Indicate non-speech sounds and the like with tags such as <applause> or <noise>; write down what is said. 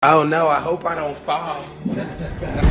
Oh, I don't know. I hope I don't fall. <laughs>